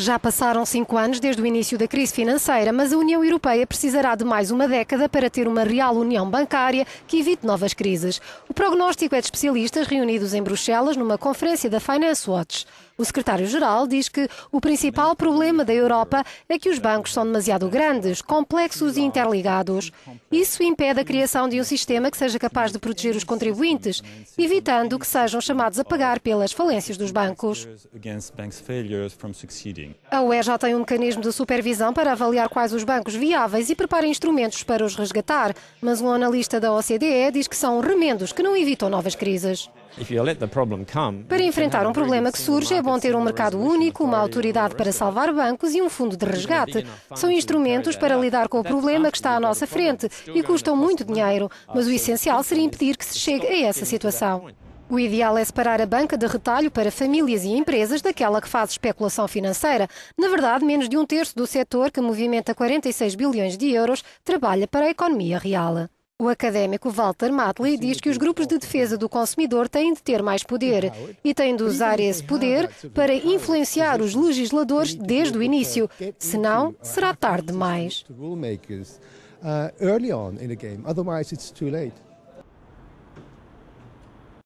Já passaram cinco anos desde o início da crise financeira, mas a União Europeia precisará de mais uma década para ter uma real união bancária que evite novas crises. O prognóstico é de especialistas reunidos em Bruxelas numa conferência da Finance Watch. O secretário-geral diz que o principal problema da Europa é que os bancos são demasiado grandes, complexos e interligados. Isso impede a criação de um sistema que seja capaz de proteger os contribuintes, evitando que sejam chamados a pagar pelas falências dos bancos. A UE já tem um mecanismo de supervisão para avaliar quais os bancos viáveis e prepara instrumentos para os resgatar, mas um analista da OCDE diz que são remendos que não evitam novas crises. Para enfrentar um problema que surge, é bom ter um mercado único, uma autoridade para salvar bancos e um fundo de resgate. São instrumentos para lidar com o problema que está à nossa frente e custam muito dinheiro, mas o essencial seria impedir que se chegue a essa situação. O ideal é separar a banca de retalho para famílias e empresas daquela que faz especulação financeira. Na verdade, menos de um terço do setor, que movimenta 46 bilhões de euros, trabalha para a economia real. O académico Walter Matley diz que os grupos de defesa do consumidor têm de ter mais poder e têm de usar esse poder para influenciar os legisladores desde o início, senão será tarde demais.